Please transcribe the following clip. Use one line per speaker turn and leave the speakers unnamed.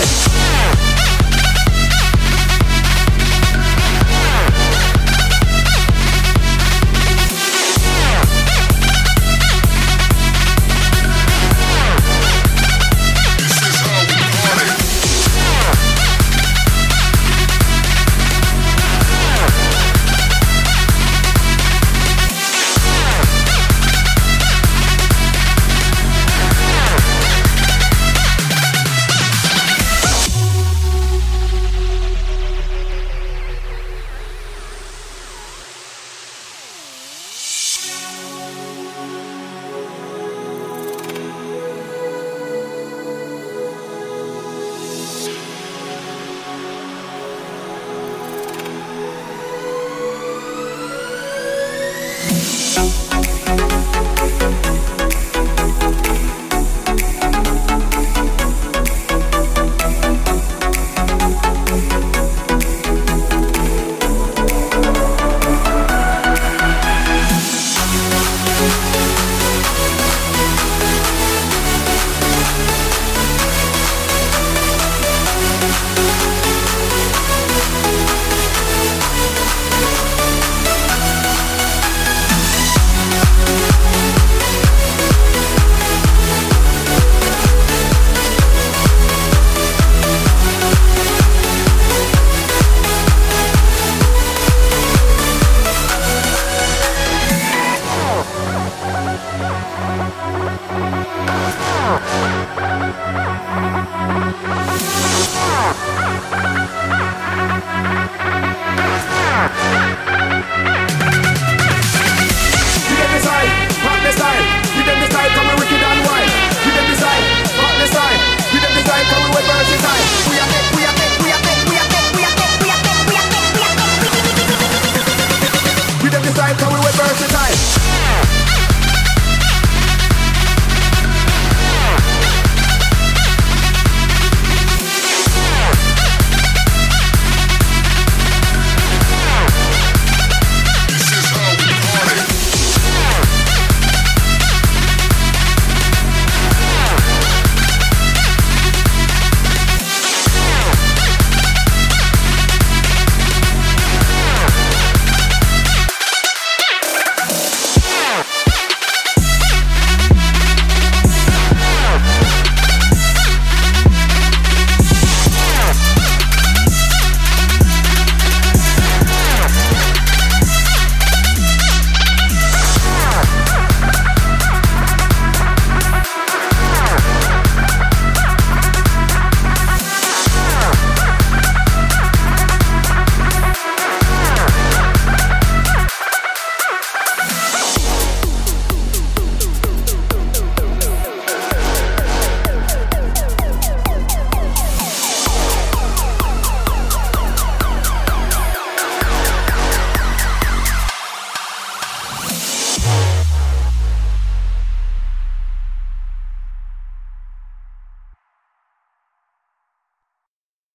Hey! Ah!